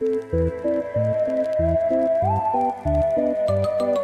Thank you.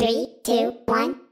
Three, two, one,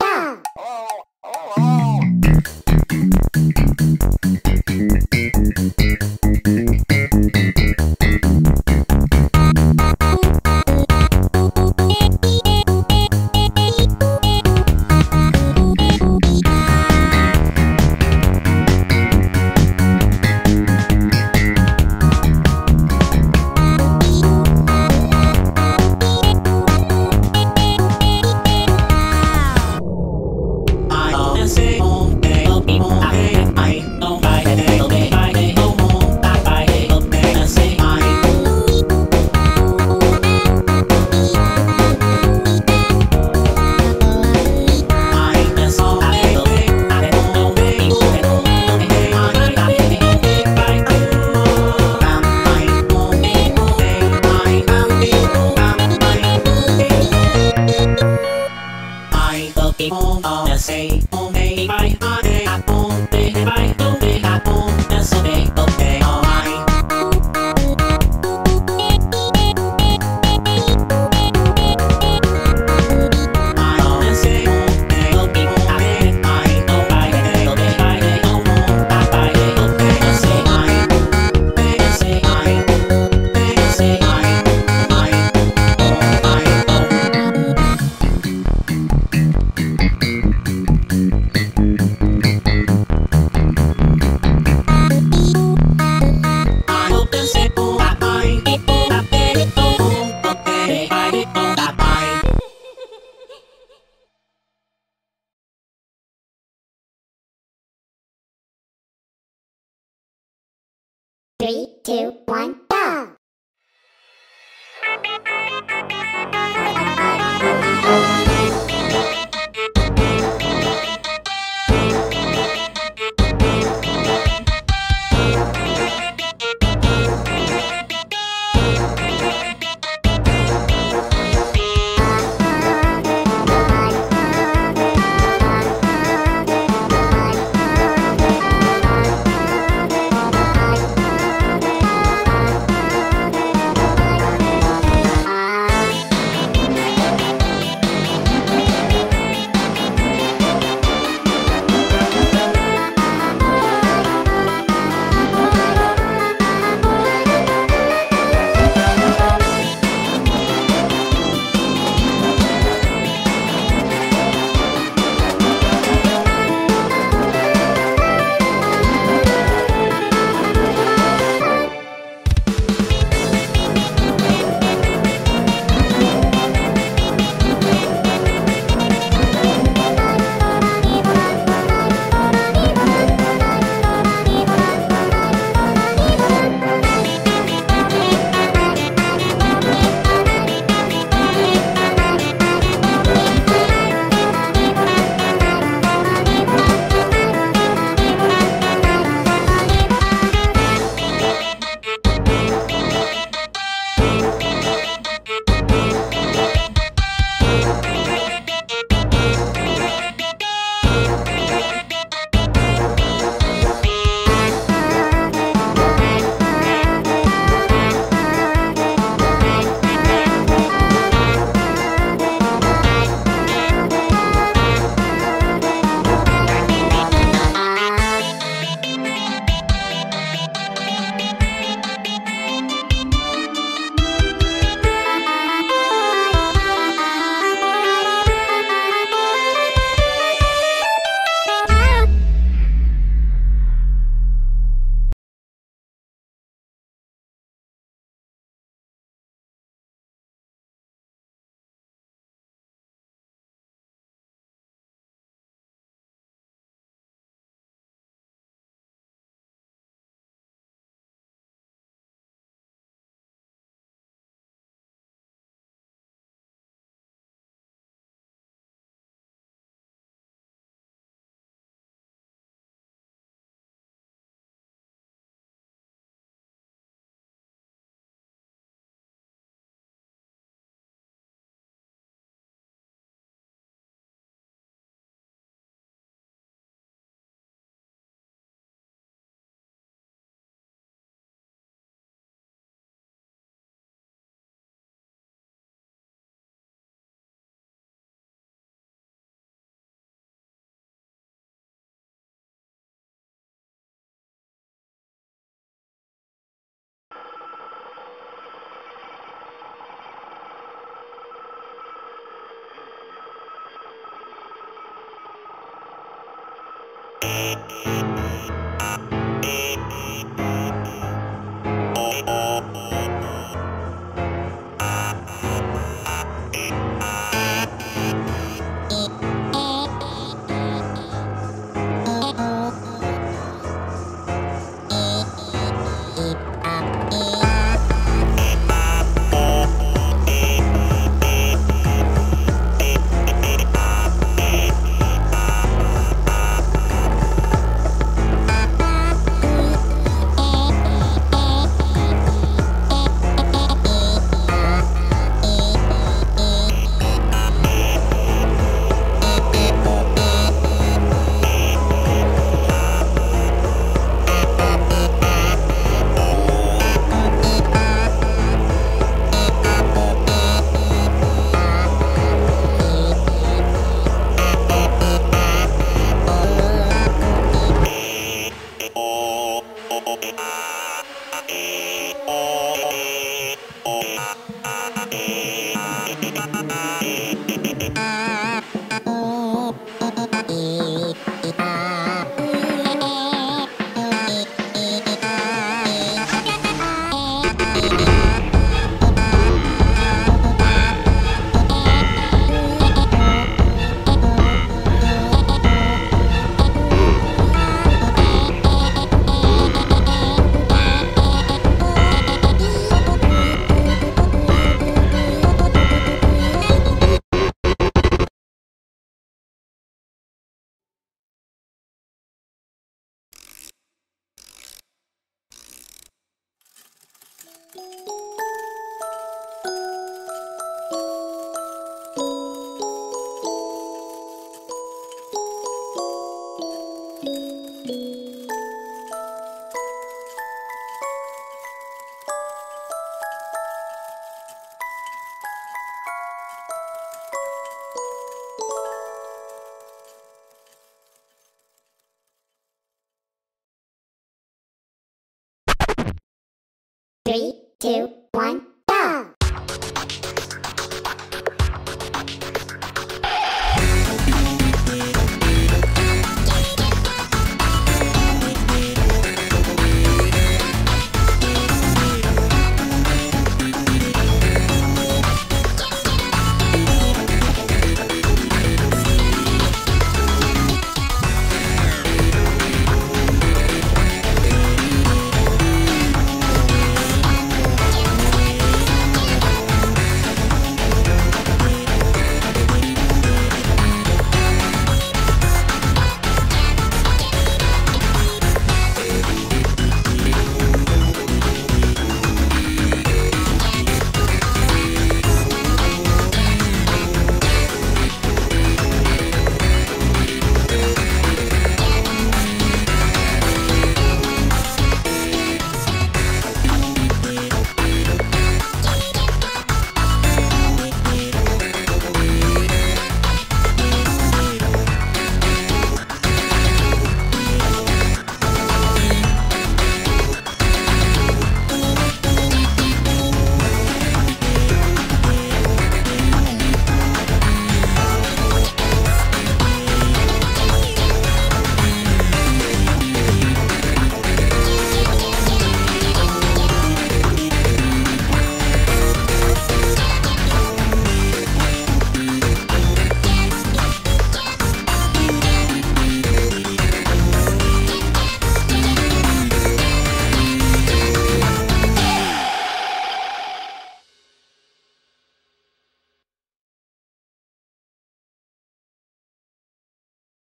two, one,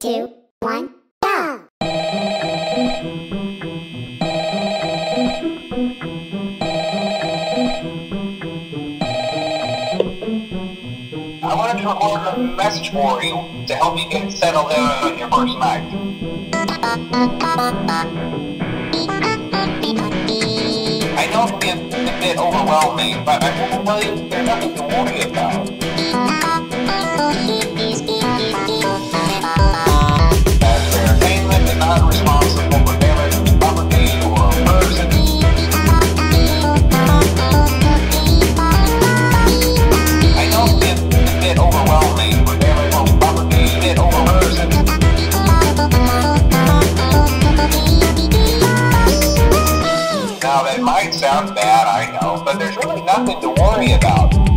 Two, one, go! I wanted to record a message for you to help you get settled in on your first night. I know it can be a bit overwhelming, but I you there's nothing to worry about. Worry about.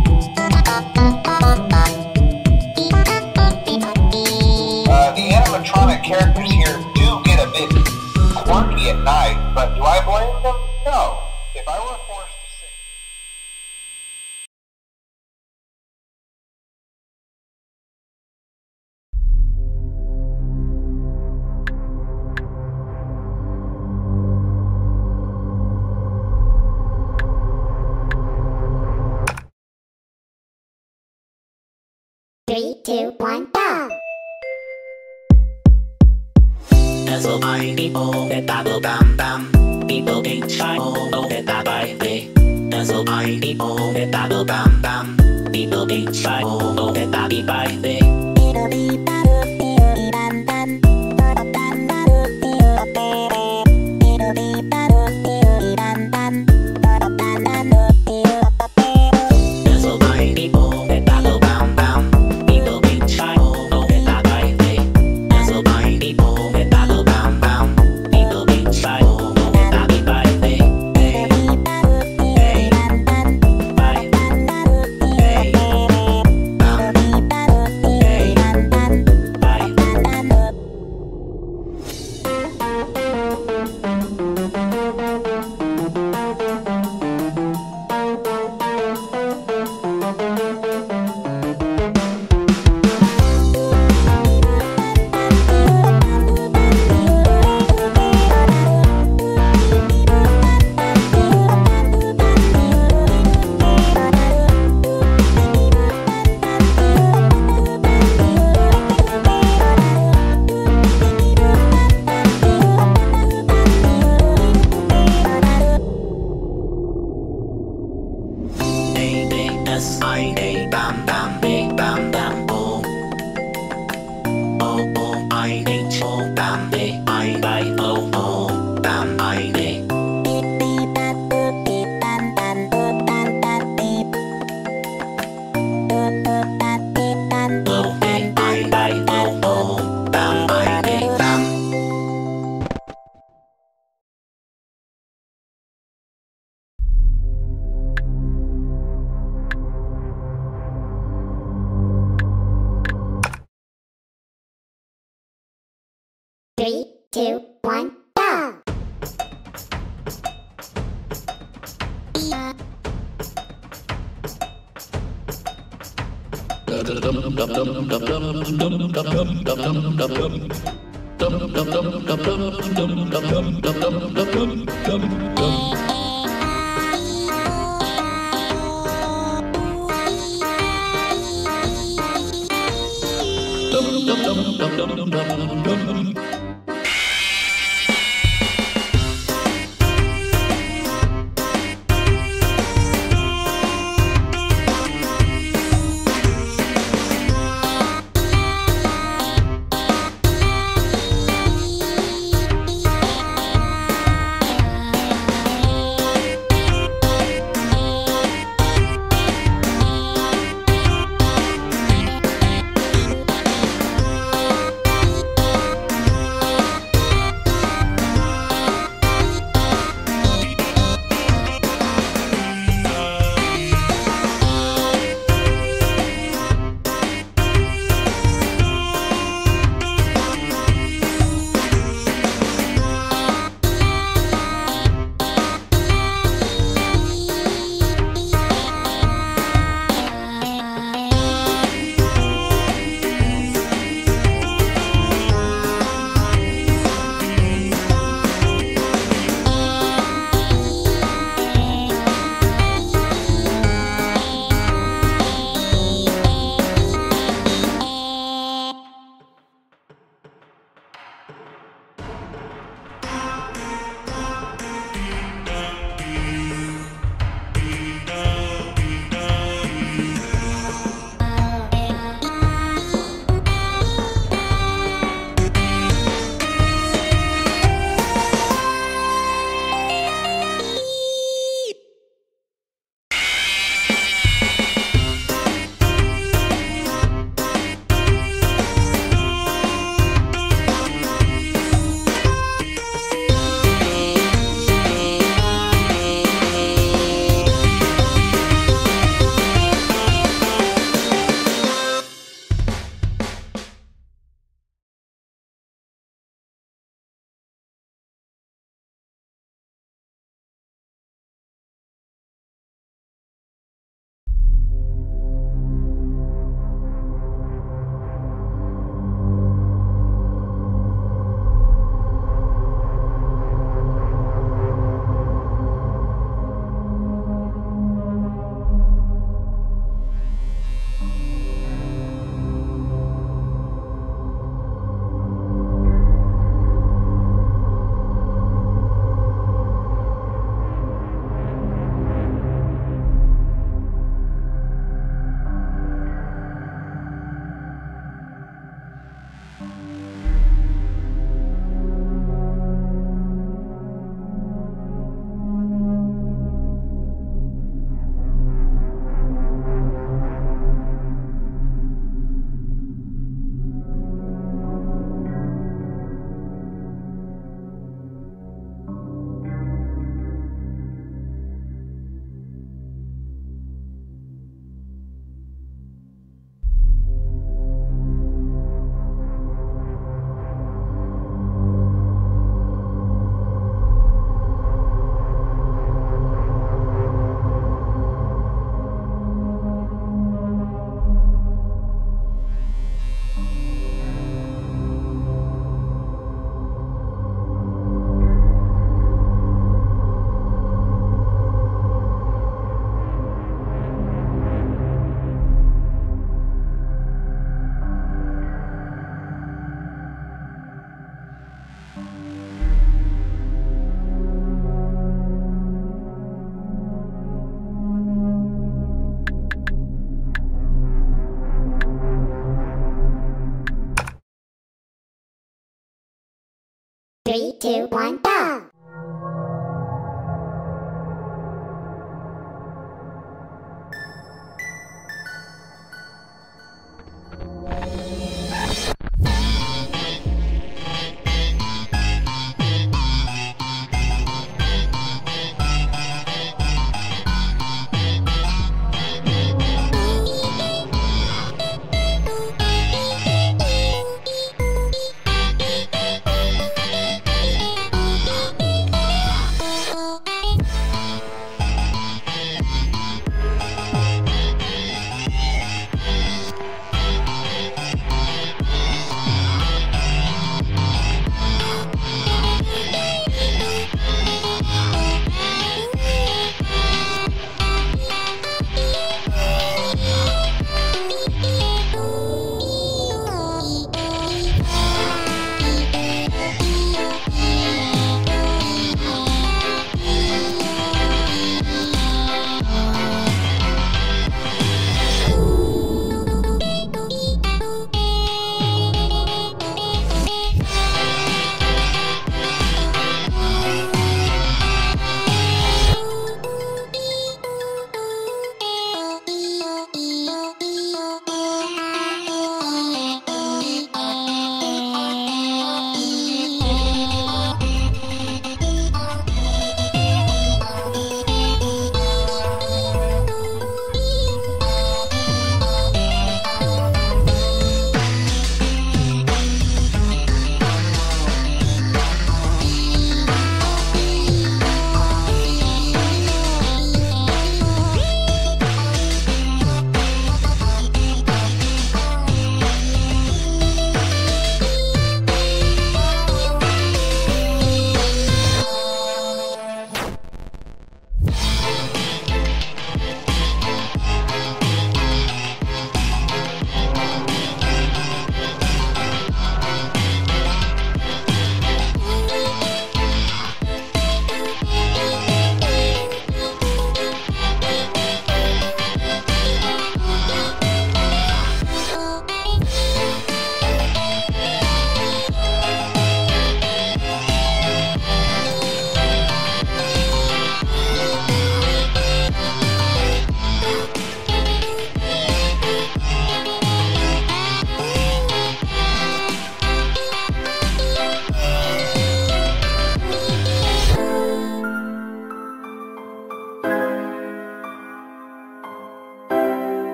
One, go! There's a mind people that dabble bam bam. People think shy, oh, oh, that da by day. There's a mind people that dabble bam bam. People think shy, oh, oh, that da be by day. There's two, one, go!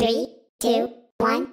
Three, two, one,